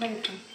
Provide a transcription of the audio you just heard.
没有。